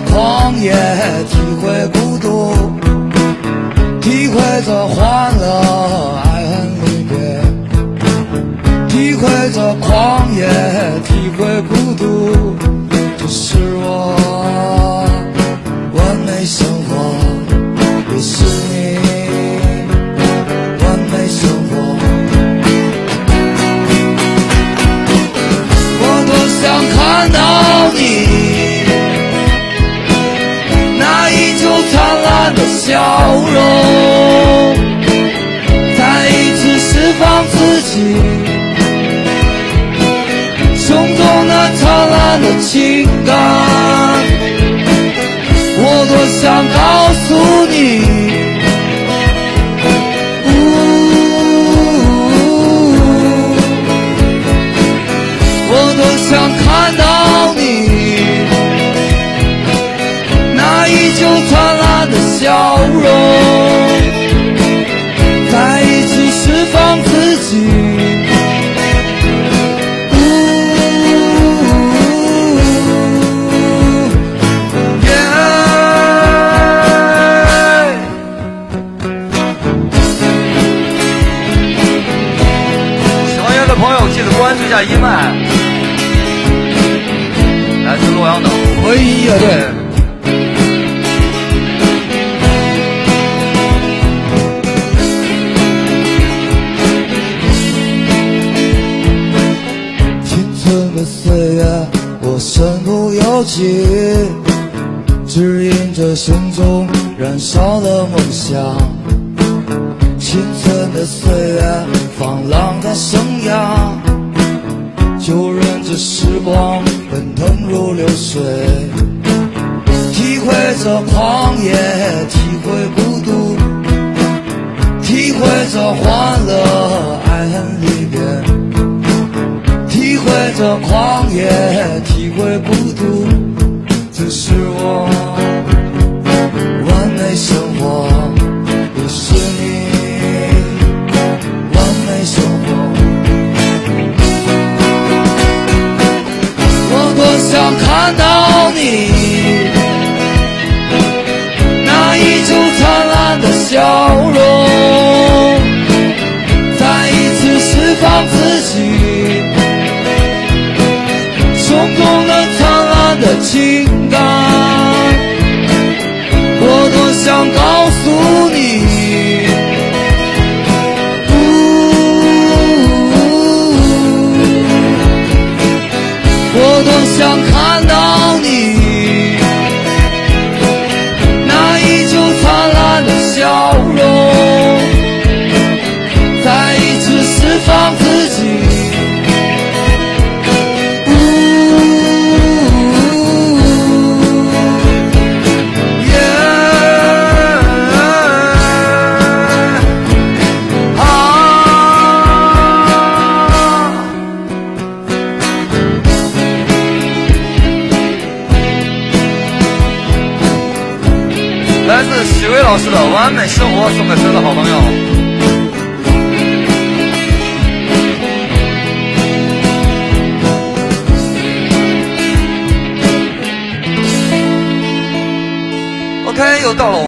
狂野，体会孤独，体会着欢乐，爱恨离别，体会着狂野，体会孤自己胸中那灿烂的情感。我多想告诉你。呜我多想看到你那依旧灿烂的笑容，朋友记得关注一下一麦，来自洛阳的回忆乐队。青春的岁月，我身不由己，指引着心中燃烧的梦想。青春的岁月，放浪的生就任这时光奔腾如流水，体会着狂野，体会孤独，体会着欢乐，爱恨离别，体会着狂野，体会孤独，看到你那依旧灿烂的笑容，来自许巍老师的《完美生活》送给所有的好朋友。OK，又到了。